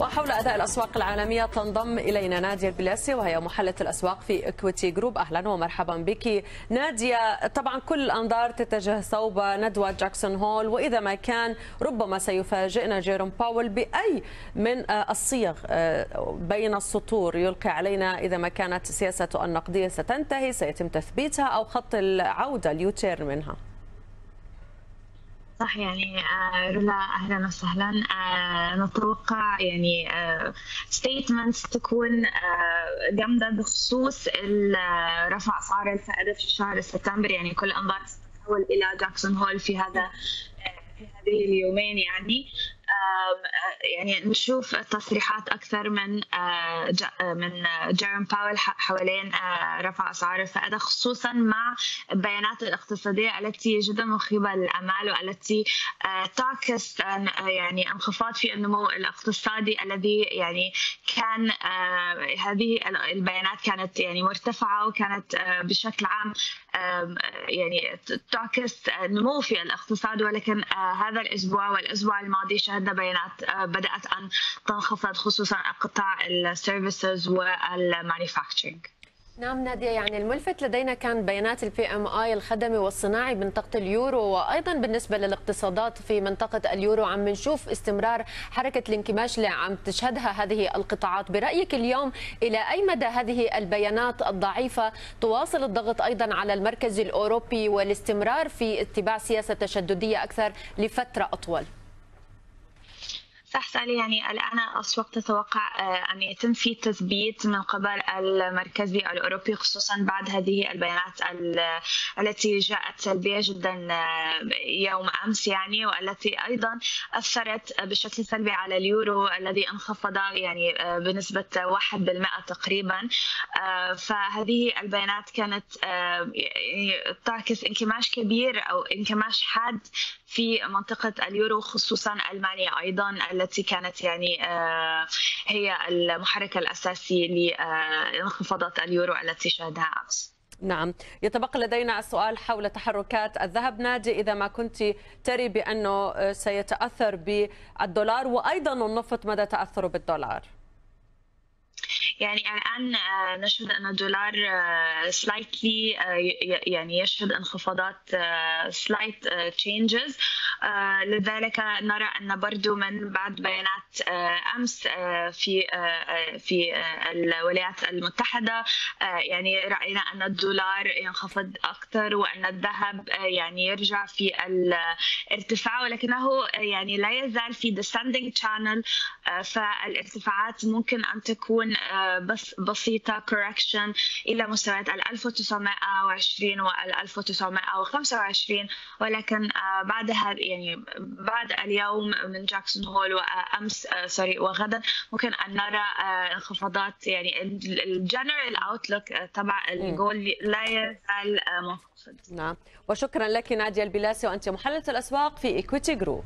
وحول أداء الأسواق العالمية تنضم إلينا نادية البلاسي وهي محللة الأسواق في Equiti Group. أهلا ومرحبا بك. نادية طبعا كل الأنظار تتجه صوب ندوة جاكسون هول وإذا ما كان ربما سيفاجئنا جيروم باول بأي من الصيغ بين السطور. يلقي علينا إذا ما كانت سياسة النقدية ستنتهي سيتم تثبيتها أو خط العودة اليوتيرن منها. صح يعني رولا أهلا وسهلا. نتوقع يعني statements تكون جامدة بخصوص رفع اسعار الفائدة في شهر سبتمبر. يعني كل أنظار تتحول إلى جاكسون هول في هذا في هذه اليومين يعني. يعني نشوف تصريحات أكثر من من جيرم باول حوالين رفع اسعار الفائده خصوصا مع البيانات الاقتصادية التي جدا مخيبه للامال والتي تعكس يعني انخفاض في النمو الاقتصادي الذي يعني كان هذه البيانات كانت يعني مرتفعة وكانت بشكل عام يعني تعكس نمو في الاقتصاد. ولكن هذا الأسبوع والأسبوع الماضي شهدنا بيانات بدأت أن تنخفض خصوصا قطاع ال services وال manufacturing نعم نادية. يعني الملفت لدينا كان بيانات ال PMI الخدمي والصناعي بمنطقة اليورو وأيضا بالنسبة للاقتصادات في منطقة اليورو عم نشوف استمرار حركة الانكماش اللي عم تشهدها هذه القطاعات. برأيك اليوم إلى أي مدى هذه البيانات الضعيفة تواصل الضغط أيضا على المركز الأوروبي والاستمرار في اتباع سياسة تشددية أكثر لفترة أطول؟ سالي يعني الآن أسواق تتوقع أن يتم في تثبيت من قبل المركزي الأوروبي خصوصا بعد هذه البيانات التي جاءت سلبية جدا يوم أمس يعني والتي أيضا أثرت بشكل سلبي على اليورو الذي انخفض يعني بنسبة 1% تقريبا. فهذه البيانات كانت تعكس انكماش كبير أو انكماش حاد في منطقة اليورو خصوصا ألمانيا أيضا التي كانت يعني هي المحرك الأساسي لانخفاضات اليورو التي شهدها أمس نعم. يتبقى لدينا السؤال حول تحركات الذهب. نادية إذا ما كنت تري بأنه سيتأثر بالدولار وأيضا النفط مدى تأثره بالدولار؟ يعني الآن نشهد أن الدولار slightly يعني يشهد انخفاضات slight changes لذلك نرى أن برضو من بعد بيانات أمس في في الولايات المتحدة يعني رأينا أن الدولار ينخفض أكثر وأن الذهب يعني يرجع في الارتفاع ولكنه يعني لا يزال في descending channel فالارتفاعات ممكن أن تكون بس بسيطة correction إلى مستويات ال 1920 وال 1925 ولكن بعدها يعني بعد اليوم من جاكسون هول وأمس sorry وغدا ممكن أن نرى انخفاضات يعني ال general outlook تبع الجول لا يزال منخفض. نعم. وشكرا لك نادية البلاسي وأنت محللة الأسواق في إيكويتي جروب